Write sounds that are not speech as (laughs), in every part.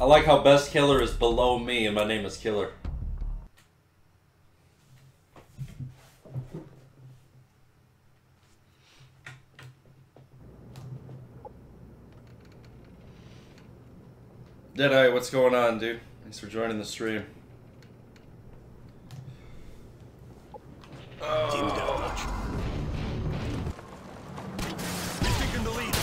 I like how best killer is below me and my name is Killer. Deadeye, what's going on, dude? Thanks for joining the stream. Team deathmatch. Taking the lead.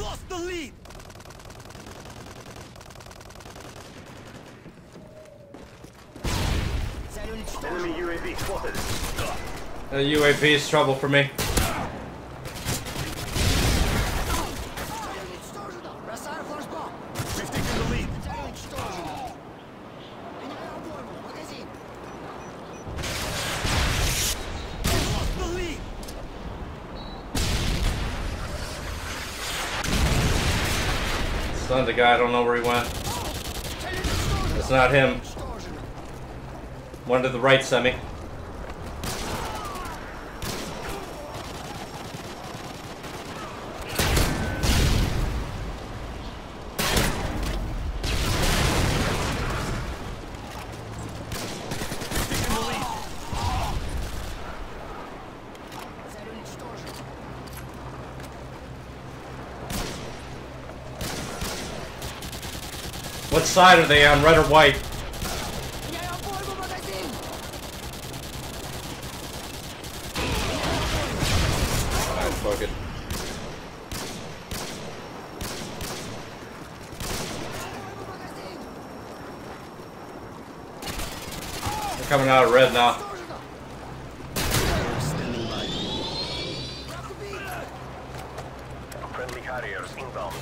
We've lost the lead. Enemy UAV spotted. The UAV is trouble for me. We've taken the lead. Lost the lead. Stunned the guy, I don't know where he went. It's not him. One to the right, Semi. What side are they on, red or white? Alright, fuck it. They're coming out of red now. Friendly Harriers inbound.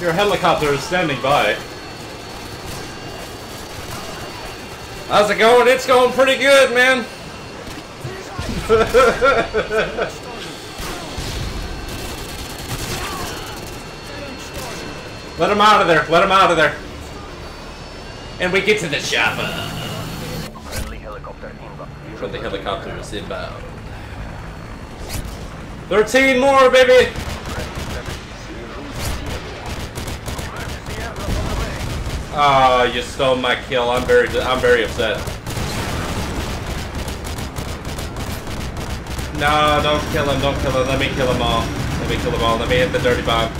Your helicopter is standing by. How's it going? It's going pretty good, man. (laughs) Let him out of there. Let him out of there. And we get to the chopper. Friendly helicopter inbound. The helicopter is inbound. 13 more, baby! Oh, you stole my kill. I'm very, I'm very upset. No, don't kill him. Don't kill him. Let me kill them all. Let me kill them all. Let me hit the dirty bomb.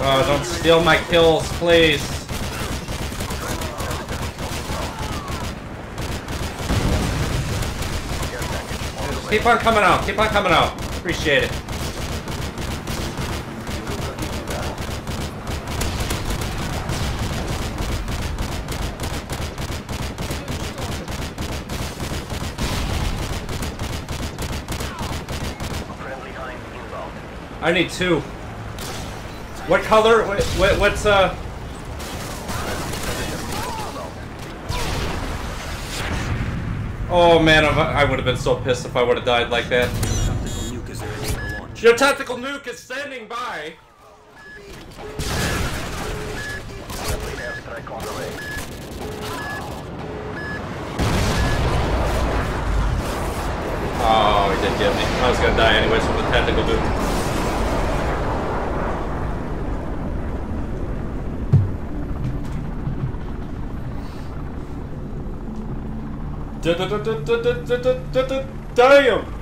Oh, don't steal my kills, please. Keep on coming out. Keep on coming out. Appreciate it. I need two. What color? What, what, what's uh? Oh man, I would have been so pissed if I would have died like that. Your tactical nuke is standing by. Oh, he did get me. I was gonna die anyways from the tactical nuke. Damn!